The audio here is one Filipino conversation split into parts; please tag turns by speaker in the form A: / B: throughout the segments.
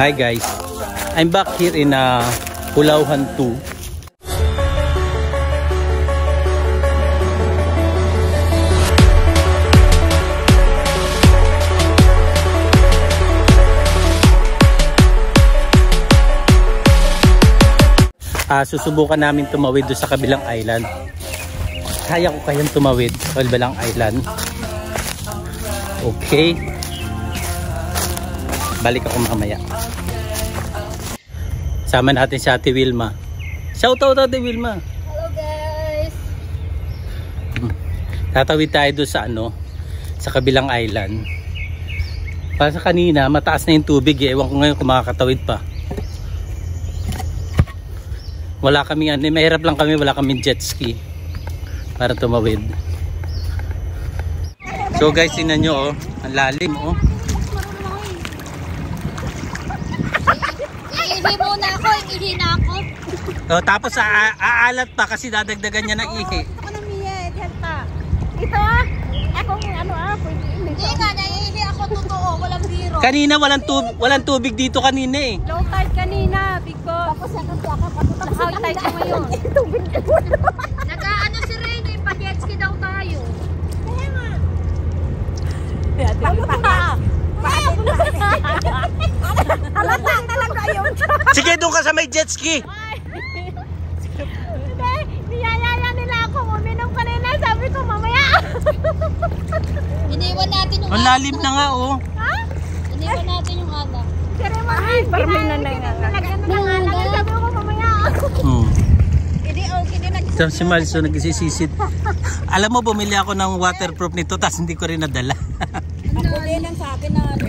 A: Hi guys, I'm back here in uh, Pulauhan 2. Ah, susubukan namin tumawid doon sa kabilang island. Kaya ko kayang tumawid sa kabilang island. Okay. Balik ako mamaya. Sama natin si Ate Wilma. Shout out Ate Wilma.
B: Hello guys!
A: Tatawid tayo doon sa ano, sa kabilang island. Para sa kanina, mataas na yung tubig. Eh. Ewan ko ngayon kung makakatawid pa. Wala kami ano, mahirap lang kami, wala kaming jet ski para tumawid. So guys, tingnan nyo oh, ang lalim oh.
B: Iihi muna ako, iihi na ako.
A: Oh tapos a- aalat pa kasi dadagdagan niya ng ihi.
C: Ako na diyan pa. Ito ah. Akong ano ah, pwede
B: Hindi nga, naiihi ako totoo, walang biro.
A: Kanina walang tubig, walang tubig dito kanina eh.
C: Low tide kanina, because tapos ako siya kapag high tide na ngayon.
B: Nag-ano si Rene, pa-jetski daw tayo.
C: Kaya nga. Ano ba? Alata talaga yun.
A: Sige, doon ka sa may jet ski.
C: Hindi, niyayaya nila ako uminom kanina. Sabi ko mamaya.
B: Iniwan natin yung
A: Ang lalim na nga oh.
C: Ha?
B: Iniwan natin yung anak.
C: Pero Ay, parang may nanay nga. Nalagyan na ng alam. Sabi ko mamaya. Hindi, okay din. nag-
A: So, si Malso nagsisisid. Alam mo, bumili ako ng waterproof nito tapos hindi ko rin nadala.
C: Ako din ang sa akin na ano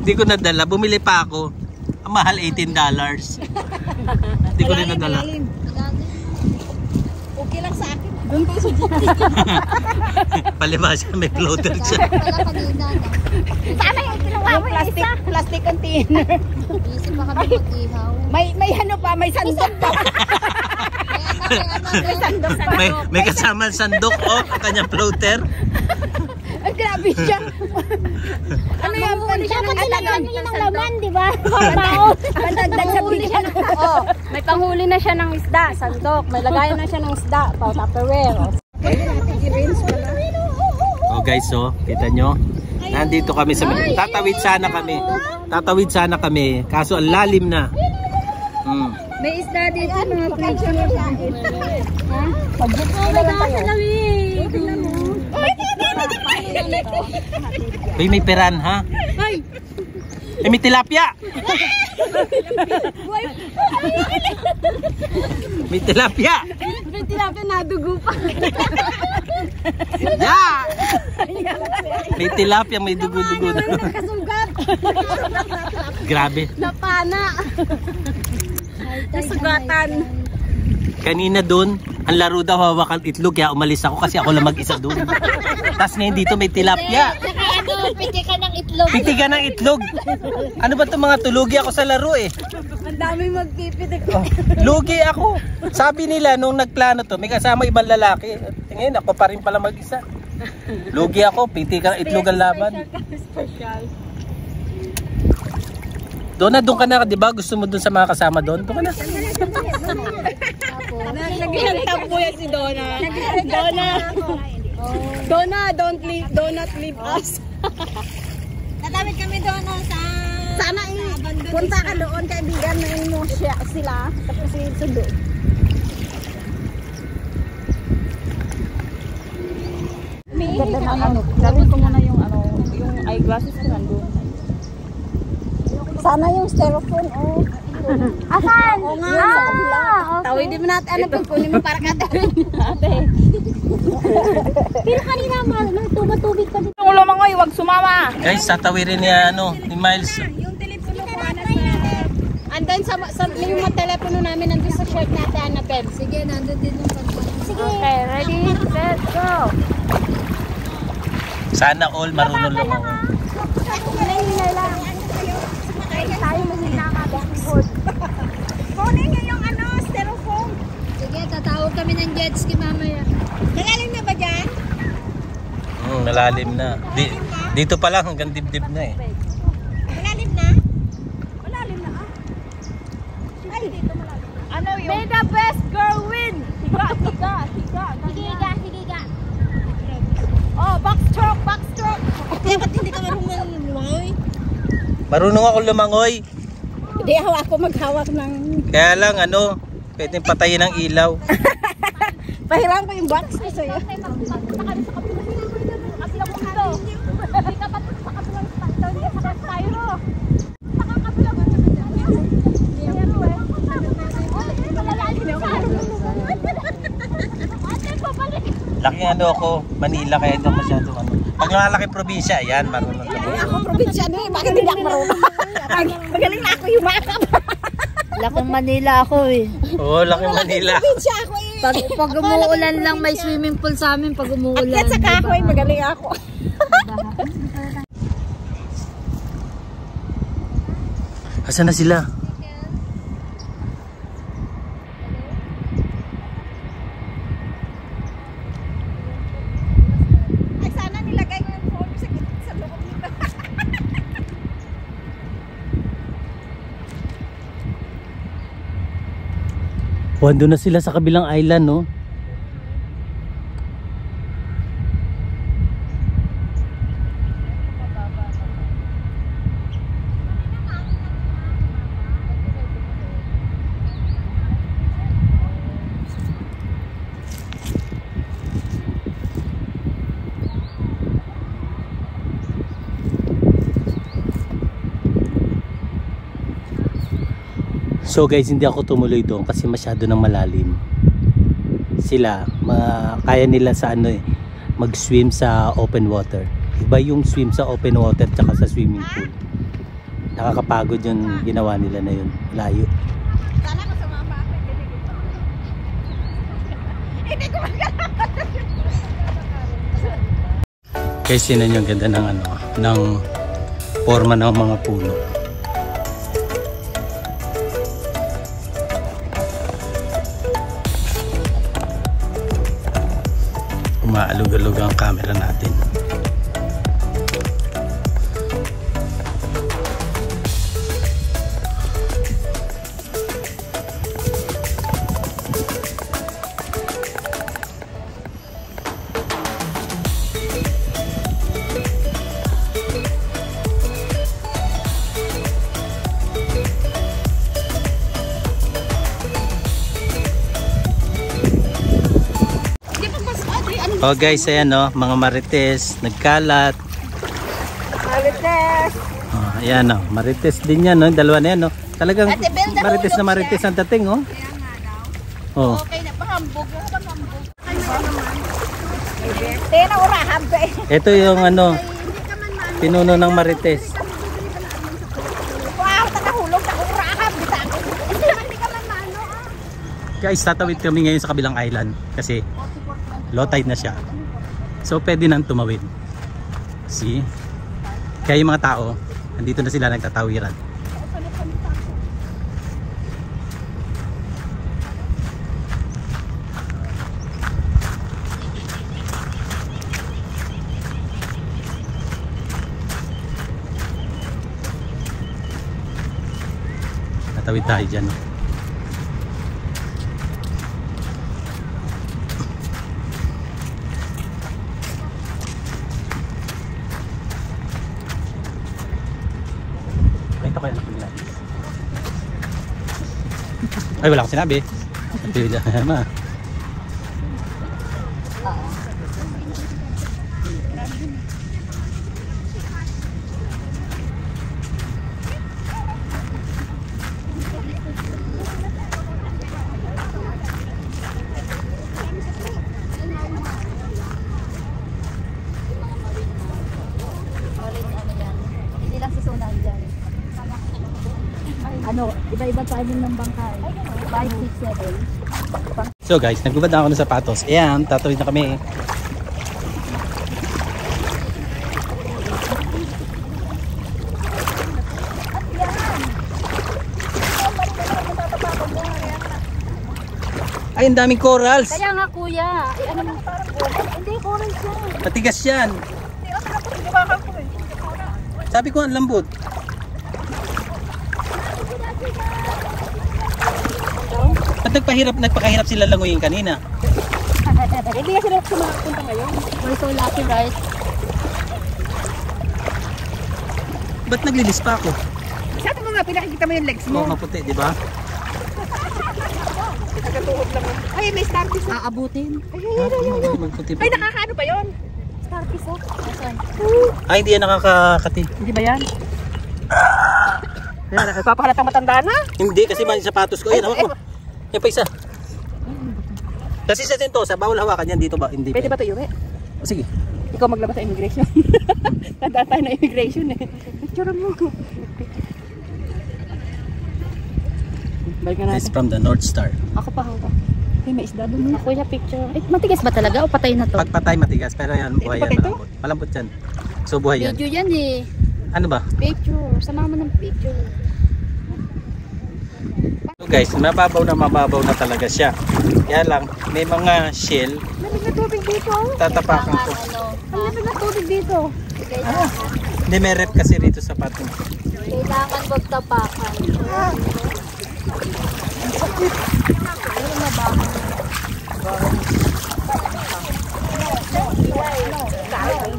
A: hindi ko nadala. Bumili pa ako. Ang mahal, $18. hindi ko rin nadala.
C: Okay lang sa akin. Doon tayo sa
A: Palibasa, may floater siya.
C: Sana yung ginawa mo plastic, plastic container.
B: Isip pa kami mag-ihaw.
C: may may ano pa, may sandok pa.
B: May may
C: sandok,
A: May, may kasama sandok oh, ang kanyang floater.
C: Ay, grabe siya. ano yan? Pan siya ng alagan.
B: Yun ang laman, di ba?
C: Pamao. Pandagdag sa bigyan. Oh, may panghuli na siya ng isda, sandok. May lagayan na siya ng isda, pa tupperware. Oh.
A: Oh guys, oh, kita nyo. Nandito kami sa tatawid sana kami. Tatawid sana kami, kaso ang lalim na. Hmm.
B: May isda dito, mga picture. Ha?
A: Uy, may peran ha? Eh, may tilapia! may tilapia!
C: May tilapia na dugo pa.
A: Yeah! May tilapia, may dugo-dugo na. Grabe.
C: Napana. Nasugatan.
A: Kanina doon, ang laro daw hawakan itlog, kaya umalis ako kasi ako lang mag-isa doon. Tapos ngayon dito may tilapia.
B: Saka ano, piti ka ng itlog.
A: Pitigan ng itlog. Ano ba itong mga tulugi ako sa laro eh?
C: Ang dami magpipitik.
A: Oh, lugi ako. Sabi nila nung nagplano to, may kasama ibang lalaki. Tingin ako pa rin pala mag-isa. Lugi ako, pitigan ng itlog ang laban.
C: Special.
A: Doon na, doon ka na, di ba? Gusto mo doon sa mga kasama doon? Doon ka na.
C: Naghihanap po yan si Donna. Donna. Donna, don't leave, do not leave us.
B: Natawid kami doon no, sa...
C: Sana i punta ka doon, kaibigan na mo siya, sila. Tapos ito doon. Ganda na ano. Sabi ko muna yung ano, yung eyeglasses ko nandun. Sana yung styrofoam, oh. Asan? Oo nga, sa kabila. Tawidin mo natin, ano, pagpunin mo para katawin ate.
B: Pero kanina, tumatubig ka dito.
C: Ulo mga huwag sumama.
A: Guys, tatawirin niya ano, ni Miles.
C: Yung telepono ko, na. Andun sa, sa yung mga telepono namin, nandun sa shirt natin, Anapeb.
B: Sige, nandun din yung pagkakas. Sige.
C: Okay, ready, let's go.
A: Sana all marunong lumaw.
C: Hinay-hinay lang. Tayo tayo mahina ka backboard. Kunin niyo yung ano, styrofoam.
B: Sige, tatawag kami ng jet ski mamaya.
C: Malalim na ba dyan?
A: Mm, malalim na. Di, dito pa lang hanggang dibdib na eh.
C: Malalim na?
D: Malalim na ah.
C: Ay, dito malalim. Ano yung? May
D: the best girl win! Higa, higa, higa. Sige, higa,
B: sige, higa.
D: Oh, backstroke, backstroke. Dapat
B: hindi ka marunong lumangoy. Eh?
A: Marunong ako lumangoy.
C: Hindi ako ako maghawak ng...
A: Kaya lang ano, pwedeng patayin ng ilaw.
C: Pahiram ko yung box ko sa'yo.
A: Laki ano ako, Manila kaya ito masyado ano. Pag lumalaki probinsya, ayan, marunong ka.
C: Ako probinsyano eh, bakit hindi ako marunong? Mag- Magaling na ako yumakap.
B: Lakang Manila ako eh.
A: Oo, laki Manila.
C: Probinsya ako eh.
B: Pag, pag umuulan lang may swimming pool sa amin pag umuulan.
C: At sa kahoy, magaling ako.
A: Asan na sila?
C: Ay, sana nilagay ko yung phone sa, sa loob nito.
A: Wando na sila sa kabilang island, no? So guys, hindi ako tumuloy doon kasi masyado nang malalim. Sila, ma kaya nila sa ano eh, mag-swim sa open water. Iba yung swim sa open water tsaka sa swimming pool. Nakakapagod yung ginawa nila na yun. Layo.
C: Sana ko sumama ako. Hindi ko.
A: Guys, yun yung ganda ng ano, ng forma ng mga puno. Umaalog-alog ang camera natin. Oh guys, ayan oh, mga marites, nagkalat.
C: Marites.
A: Oh, ayan oh, marites din yan, no? Dalawa na yan, no? Talagang marites na marites ang dating, oh. Oh,
C: Okay na, pahambog. Pahambog. Tena urahan pa eh.
A: ito yung ano, pinuno ng marites.
C: Ah.
A: Guys, tatawid kami ngayon sa kabilang island kasi low tide na siya. So, pwede nang tumawid. See? Kaya yung mga tao, andito na sila nagtatawiran. Tatawid tayo dyan. Ito kaya na Ay, wala akong sinabi. Hindi na ma.
B: Hindi lang susunan dyan. Ano, iba-iba timing ng bangkay. 5, 6, 7.
A: So guys, nagbubad na ako ng sapatos. Ayan, tatawid na kami. Ay, ang daming corals.
B: Kaya nga kuya, eh, ano mo? Hindi, coral siya.
A: Matigas yan. Sabi ko ang lambot. Ba't nagpahirap, nagpakahirap sila languyin kanina?
C: Hindi kasi sila sumapunta ngayon.
B: We're so lucky, right?
A: ba't naglilis pa ako?
D: Sa mo nga, pinakikita mo yung legs
A: Oo,
D: mo.
A: maputi, di ba?
D: Nagkatuhod lang. Ay, may starfish.
B: Aabutin.
D: Ay,
A: Ah,
D: ay, ay, ay, ay.
A: maputi pa.
D: Ay, nakakaano pa yun?
B: Starfish oh. Asan?
A: Ay, hindi yan nakakakati.
D: Hindi ba yan? Yan, nagpapahalatang matanda na.
A: Hindi, kasi may sapatos ko. Ayan, hawak mo. Yan pa isa. Kasi sa Sentosa, bawal hawakan yan dito ba? Hindi
D: Pwede
A: pa.
D: ba ito eh?
A: O, Sige.
D: Ikaw maglabas sa immigration. Tanda tayo na immigration eh. Picture mo. Balik na
A: This
D: natin.
A: from the North Star.
B: Ako pa hawak.
D: Ay, may isda doon.
B: Ako yung picture. Eh, matigas ba talaga o patay na to?
A: Pagpatay matigas, pero yan, buhay yan.
D: ito?
A: Malambot. Malambot yan. So, buhay yan.
B: Video yan eh.
A: Ano ba?
B: Picture. Sama mo ng picture.
A: Guys, mababaw na mababaw na talaga siya. Kaya lang, may mga shell,
D: Lamig na tubig dito.
A: tatapakan ko.
B: Ano,
D: Ang lamig na tubig dito.
A: Ah, hindi may rep kasi rito sa patin.
B: kailangan wag tapakan. Ayun. Ito. Ang start na to,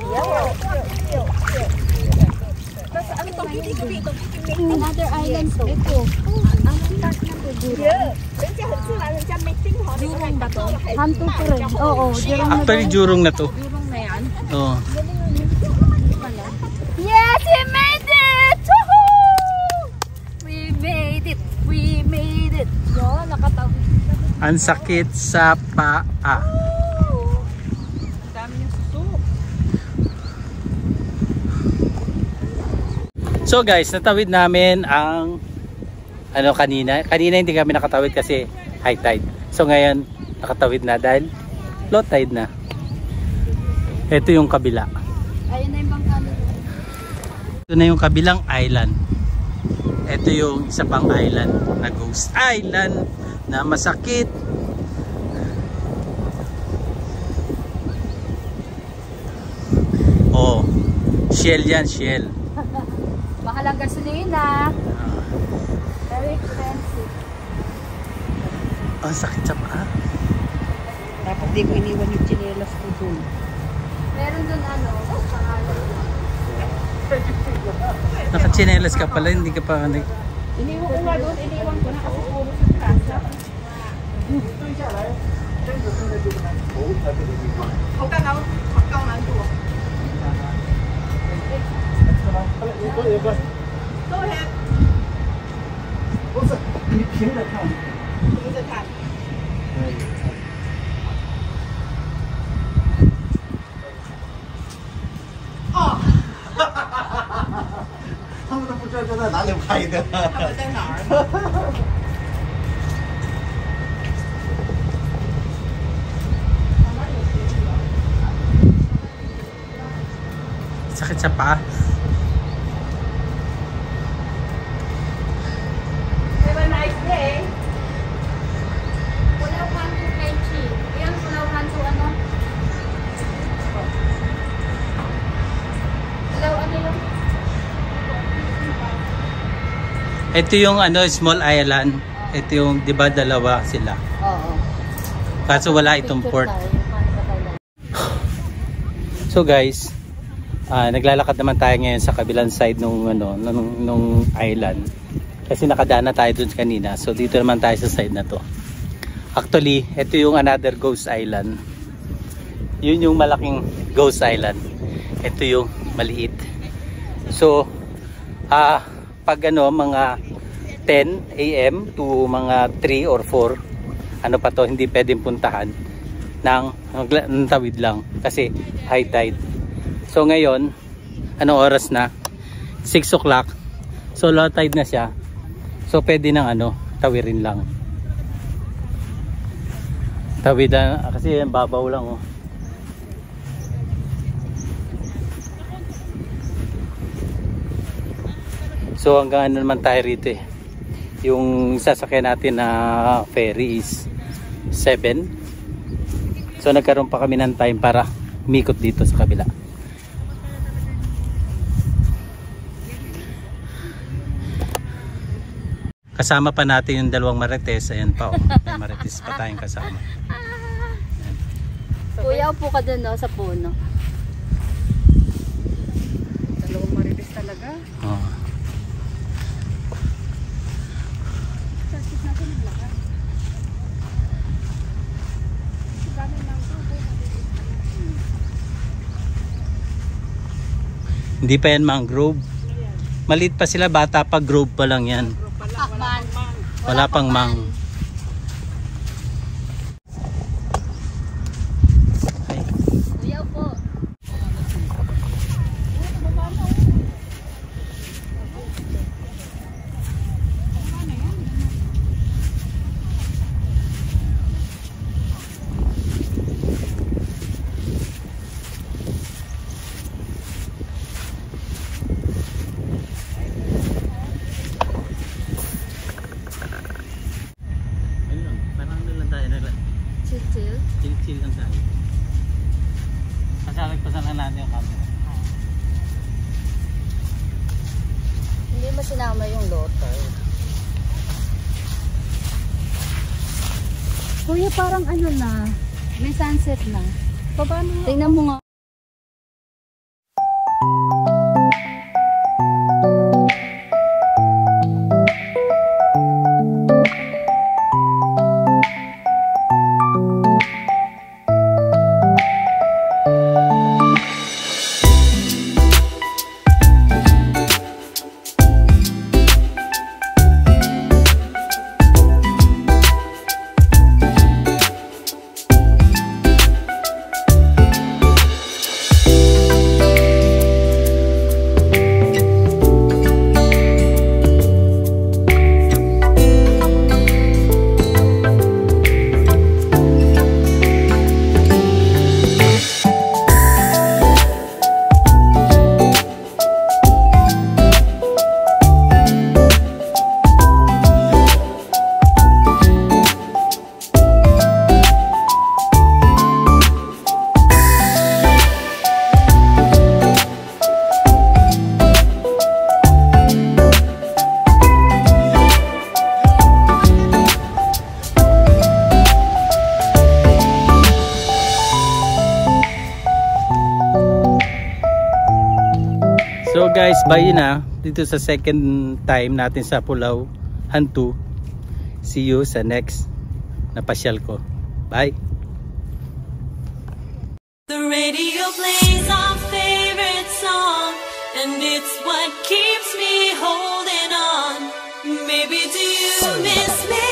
B: Jurong.
D: 人 Another island ito.
B: Jurong ba to? Hanto po rin. Oo, jurong na
A: Actually, jurong na to.
B: Jurong na yan?
A: Oo.
B: Yes, we made it! Woohoo! We made it! We made it! Yo, nakatawid.
A: Ang sakit sa paa. So guys, natawid namin ang ano kanina. Kanina hindi kami nakatawid kasi high tide. So ngayon, nakatawid na dahil low tide na. Ito yung kabila.
B: Ayun na yung bangka nito.
A: Ito na yung kabilang island. Ito yung isa pang island na ghost island na masakit. Oh, shell yan, shell.
B: Mahalang gasolina. Very expensive.
A: Ang sakit sa paa.
D: Dapat di ko iniwan yung chinelas ko doon.
B: Meron dun ano, pangalan.
A: Nakachinelas ka pala, hindi ka pa nag...
D: Iniwan ko nga doon, iniwan ko na kasi puro sa kasa. Hậu ca nấu, học câu Go ahead.
A: 你平着看。
D: 平着看。
E: 他们都不知道这在哪里拍的。
D: 他们在哪儿呢
A: ？Sakit sa paa. Ito yung ano, small island. Ito yung, di ba, dalawa sila.
B: Oo.
A: Kaso wala itong port. So guys, ah, naglalakad naman tayo ngayon sa kabilang side nung ano, nung, nung island. Kasi nakadaan na tayo dun kanina. So dito naman tayo sa side na to. Actually, ito yung another ghost island. Yun yung malaking ghost island. Ito yung maliit. So, ah, pag ano, mga 10 a.m. to mga 3 or 4, ano pa to, hindi pwedeng puntahan ng, ng tawid lang kasi high tide. So ngayon, anong oras na? 6 o'clock. So low tide na siya. So pwede nang ano, tawirin lang. Tawid na, kasi babaw lang oh. So hanggang ano naman tayo rito eh. Yung sasakyan natin na ferry is 7. So nagkaroon pa kami ng time para umikot dito sa kabila. Kasama pa natin yung dalawang marites. Ayan pa oh. May marites pa tayong kasama.
B: Kuya, upo ka dun no, sa puno.
D: Dalawang marites talaga. talaga.
A: Oh.
B: Sa gitna ko naglakad. Ang dami mangrove. eh, maliit pa lang.
A: Hindi pa yan mangrove. Maliit pa sila, bata pa, grove pa lang yan.
B: Pakman.
A: Wala pang mang. Ay,
B: Kuya po.
A: ayun lang. Parang ano lang tayo. Ano lang.
B: Chill chill.
A: Chill-chill lang tayo. Sasalagpasan lang natin yung camera.
B: Hindi ba sinama yung lotor? Kuya, parang ano na. May sunset na. Paano? Tingnan mo nga.
A: Dito sa second time natin sa Pulau Hantu. See you sa next na pasyal ko. Bye!
F: The radio plays our favorite song, and it's what keeps me holding on. Maybe do you miss me?